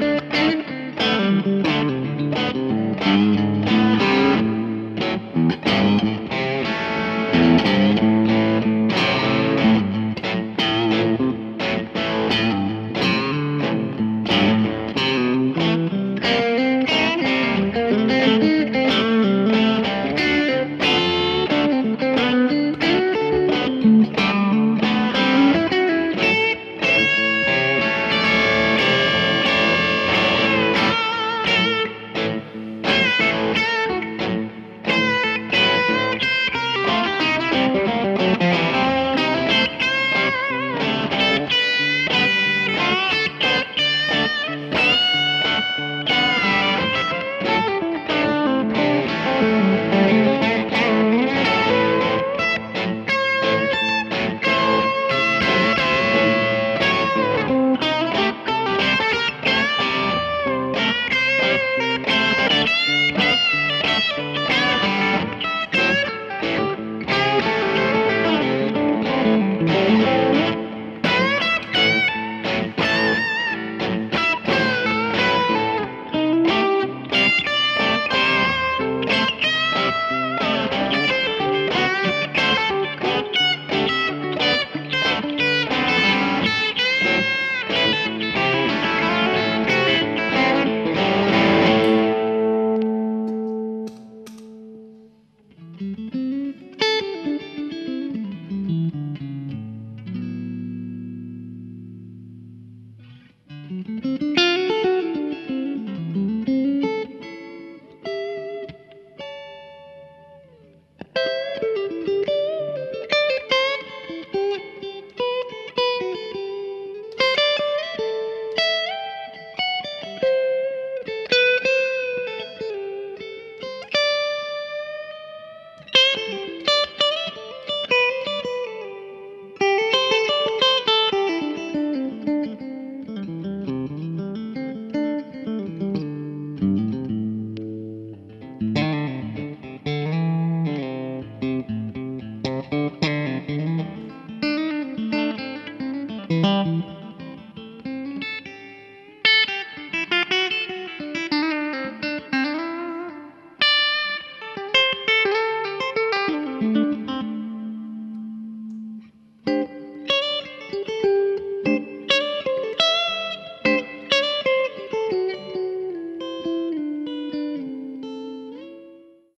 thank you Música Música